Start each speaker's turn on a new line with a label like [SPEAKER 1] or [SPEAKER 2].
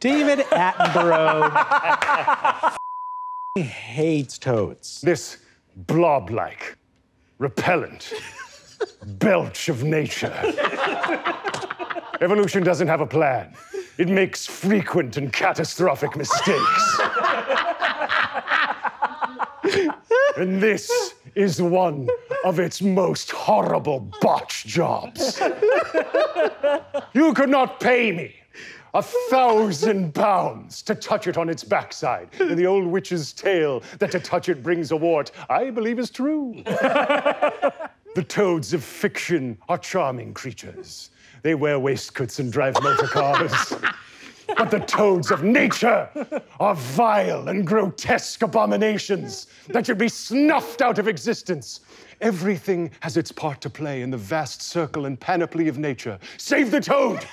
[SPEAKER 1] David Attenborough hates toads.
[SPEAKER 2] This blob like, repellent belch of nature. Evolution doesn't have a plan, it makes frequent and catastrophic mistakes. And this is one of its most horrible botch jobs. You could not pay me a thousand pounds to touch it on its backside. And the old witch's tale that to touch it brings a wart, I believe is true. the toads of fiction are charming creatures. They wear waistcoats and drive motor cars. But the toads of nature are vile and grotesque abominations that should be snuffed out of existence. Everything has its part to play in the vast circle and panoply of nature, save the toad.